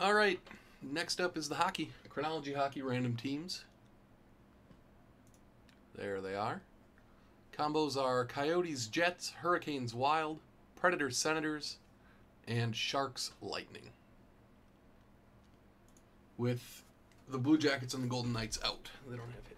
All right. Next up is the hockey. Chronology hockey random teams. There they are. Combos are Coyotes, Jets, Hurricanes, Wild, Predators, Senators, and Sharks, Lightning. With the Blue Jackets and the Golden Knights out. They don't have hits.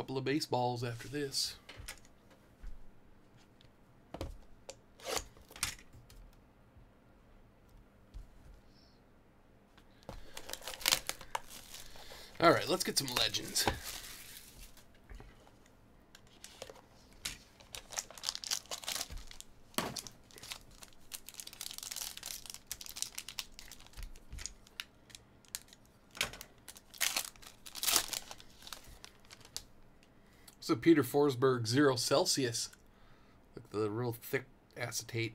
Couple of baseballs after this. All right, let's get some legends. So Peter Forsberg, zero Celsius. Look the real thick acetate.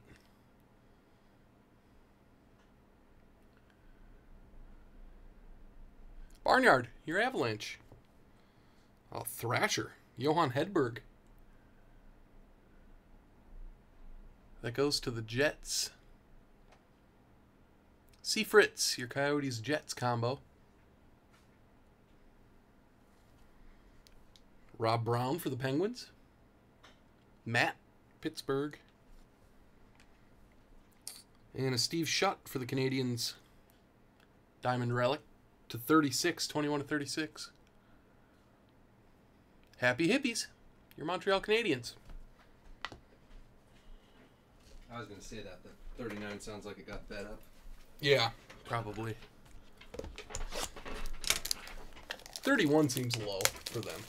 Barnyard, your Avalanche. Oh, Thrasher, Johan Hedberg. That goes to the Jets. See Fritz, your Coyotes Jets combo. Rob Brown for the Penguins. Matt, Pittsburgh. And a Steve Shutt for the Canadiens. Diamond Relic to 36, 21 to 36. Happy Hippies, your Montreal Canadiens. I was gonna say that. The 39 sounds like it got bet up. Yeah, probably. 31 seems low for them.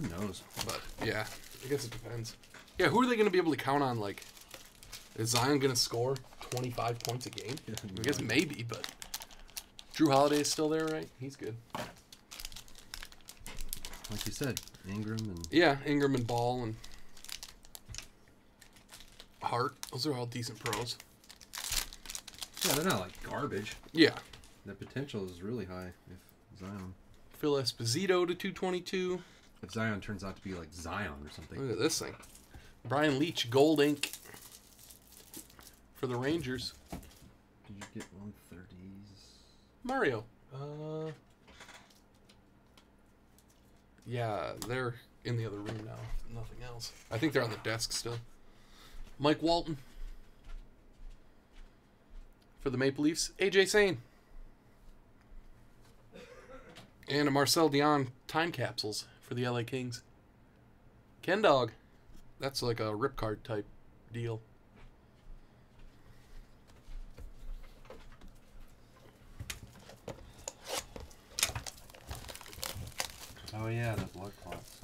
Who knows? But yeah, I guess it depends. Yeah, who are they going to be able to count on? Like, is Zion going to score 25 points a game? I guess maybe, but Jrue Holiday is still there, right? He's good. Like you said, Ingram and Yeah, Ingram and Ball and Hart. Those are all decent pros. yeah, they're not like garbage. Yeah. The potential is really high if Zion Phil Esposito to 222. If Zion turns out to be like Zion or something. Look at this thing. Brian Leetch, gold ink for the Rangers. Did you get 130s? Mario. Uh, yeah, they're in the other room now. Nothing else. I think they're on the desk still. Mike Walton for the Maple Leafs. AJ Sane. And a Marcel Dionne time capsules for the LA Kings. Ken Dog. That's like a rip card type deal. Oh yeah, the blood clots.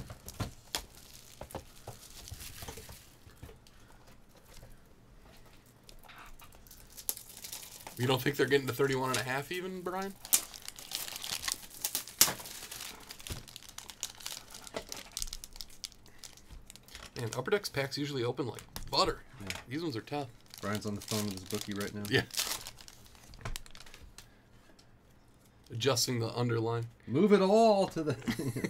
You don't think they're getting to 31 and a half even, Brian? Man, upper decks packs usually open like butter. Yeah. These ones are tough. Brian's on the phone with his bookie right now. Yeah. Adjusting the underline. Move it all to the.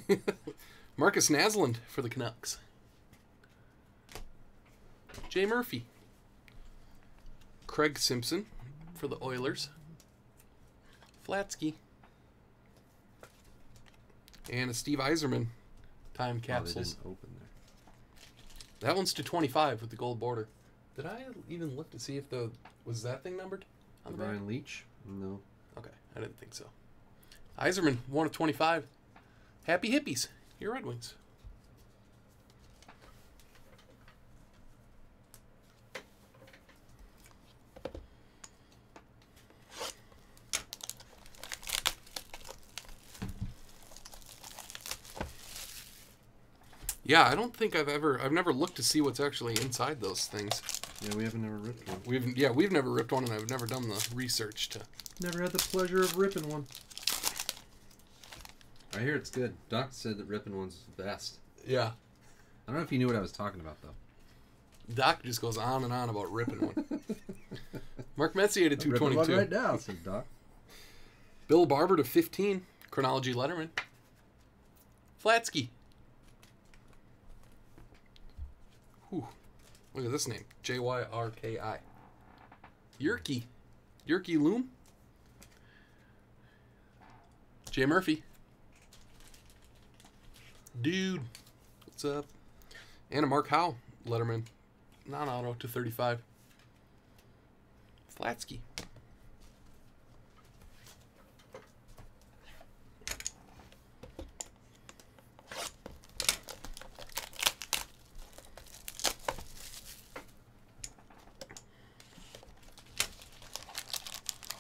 Markus Naslund for the Canucks. Jay Murphy. Craig Simpson for the Oilers. Flatsky. And a Steve Yzerman time Oh, capsules. there. That one's to 25 with the gold border. Did I even look to see if the was that thing numbered on the back? Brian Leetch? No. Okay, I didn't think so. Yzerman, 1 of 25. Happy hippies. Your Red Wings. Yeah, I don't think I've ever I've never looked to see what's actually inside those things. Yeah, we haven't never ripped one. We've yeah, we've never ripped one and I've never done the research to Never had the pleasure of ripping one. I hear it's good. Doc said that ripping one's the best. Yeah. I don't know if you knew what I was talking about though. Doc just goes on and on about ripping one. Mark Messier to I'm one 222. right now, said Doc. Bill Barber to 15. Chronology Letterman. Flatsky. Whew. Look at this name. J Y R K I. Yerky. Yerky Loom. Jay Murphy. Dude. What's up? And a Mark Howe. Letterman. Non auto to 35. Flatsky.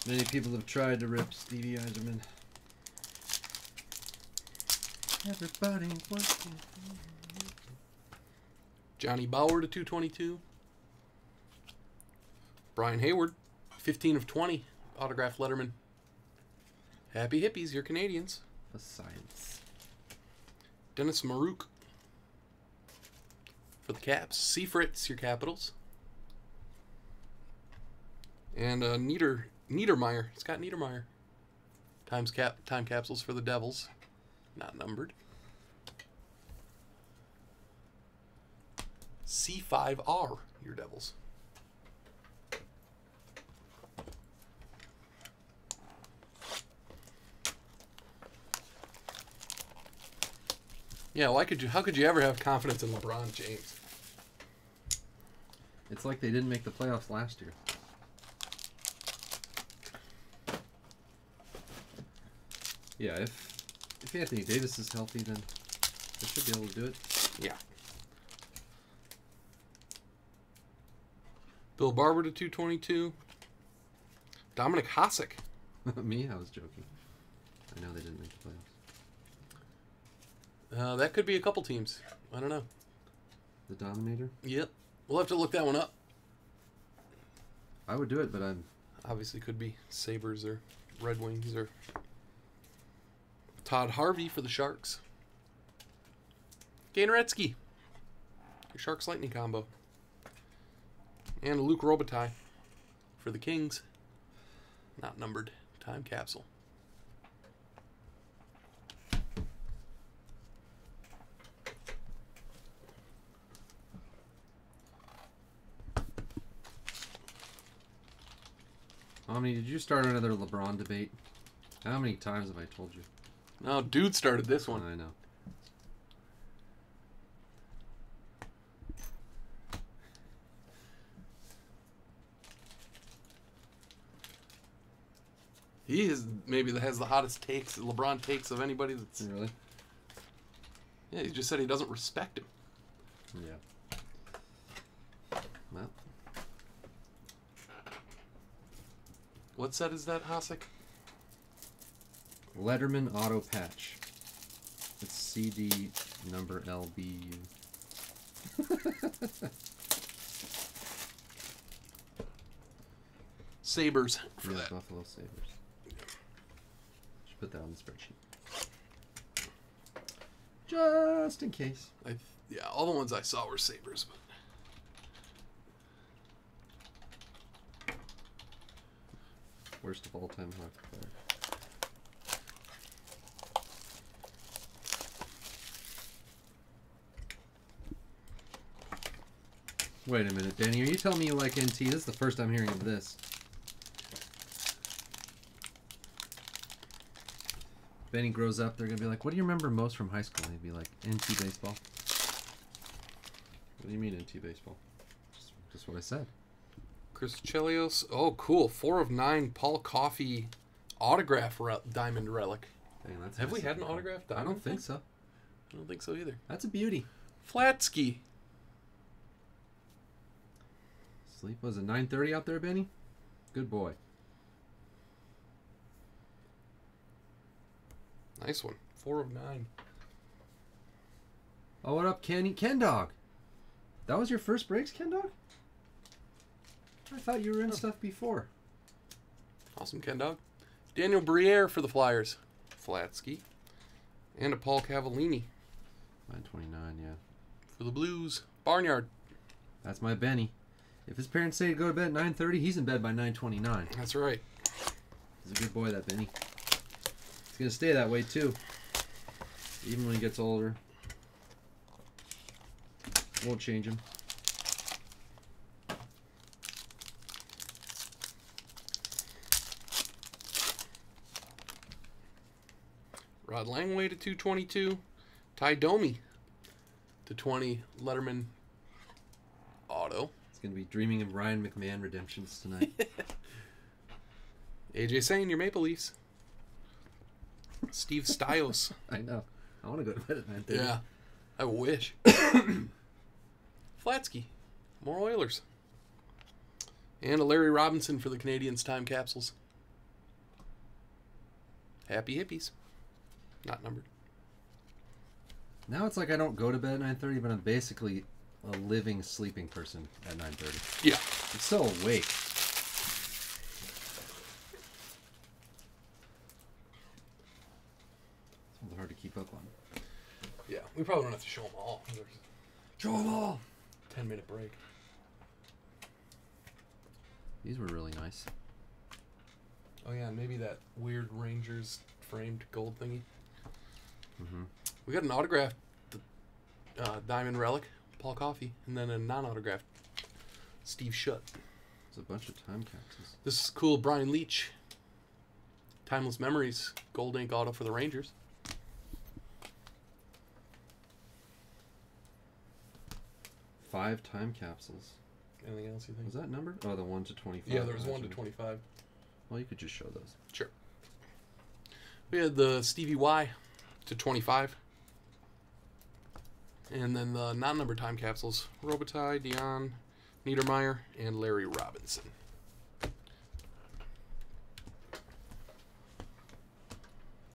Many people have tried to rip Stevie Yzerman. Everybody wants to. Johnny Bower to 222. Brian Hayward, 15 of 20. Autographed Letterman. Happy hippies, you're Canadiens. The science. Dennis Maruk for the Caps. Seafritz, your Capitals. And uh, Nieder, Niedermayer, Scott Niedermayer. Times cap, time capsules for the Devils. Not numbered. C5R, your Devils. Yeah, why could you? How could you ever have confidence in LeBron James? It's like they didn't make the playoffs last year. Yeah, if if Anthony Davis is healthy, then they should be able to do it. Yeah. Bill Barber to 222. Dominik Hasek. Me, I was joking. I know they didn't make the playoffs. Uh, that could be a couple teams. I don't know. The Dominator. Yep. We'll have to look that one up. I would do it, but I'm Obviously, could be Sabres or Red Wings or Todd Harvey for the Sharks. Gainretsky. Your Sharks Lightning combo. And Luc Robitaille for the Kings. Not numbered. Time capsule. Omni, did you start another LeBron debate? How many times have I told you? No, dude started this one. I know. He is maybe that has the hottest takes, LeBron takes of anybody that's. Really? Yeah, he just said he doesn't respect him. Yeah. Well, What set is that, Hasek? Letterman auto patch. It's CD number LBU. Sabres for yeah, that. Buffalo Sabres. Should put that on the spreadsheet. Just in case. I, yeah, all the ones I saw were Sabres. But Worst of all time hockey player. Wait a minute, Danny. Are you telling me you like NT? This is the first I'm hearing of this. Benny grows up, they're gonna be like, "What do you remember most from high school?" And he'd be like, "NT baseball." What do you mean NT baseball? Just, just what I said. Chris Chelios. Oh, cool. Four of nine Paul Coffey autograph re- diamond relic. Dang, that's Have we had an autograph autographed I don't think so. I don't think so either. That's a beauty. Flatsky. Sleep was it 9:30 out there, Benny? Good boy. Nice one. Four of nine. Oh, what up, Kenny? Ken Dog. That was your first breaks, Ken Dog? I thought you were in stuff before. Awesome, Ken Dog. Daniel Briere for the Flyers. Flatsky. And a Paul Cavallini 929, yeah. for the Blues. Barnyard. That's my Benny. If his parents say to go to bed at 9.30, he's in bed by 9.29. That's right. He's a good boy, that Benny. He's going to stay that way, too. Even when he gets older. Won't change him. Rod Langway to 222. Ty Domi to 20. Letterman auto. He's going to be dreaming of Ryan McMahon redemptions tonight. AJ saying your Maple Leafs. Steve Stiles. I know. I want to go to bed at 9.30. yeah. I wish. Flatsky. More Oilers. And a Larry Robinson for the Canadiens time capsules. Happy hippies. Not numbered. Now it's like I don't go to bed at 9.30, but I'm basically a living, sleeping person at 9.30. Yeah. I'm still awake. Something hard to keep up on. Yeah. We probably don't have to show them all. There's Show them all! 10 minute break. These were really nice. Oh, yeah. and Maybe that weird Rangers framed gold thingy. Mm-hmm. We got an autographed uh, diamond relic, Paul Coffey, and then a non autographed Steve Shutt. There's a bunch of time capsules. This is cool. Brian Leetch. Timeless Memories. Gold ink auto for the Rangers. Five time capsules. Anything else you think? Was that number? Oh, the 1 to 25. Yeah, there was one to 25. Well, you could just show those. Sure. We had the Stevie Y to 25. And then the non numbered time capsules Robitaille, Dionne, Niedermayer, and Larry Robinson.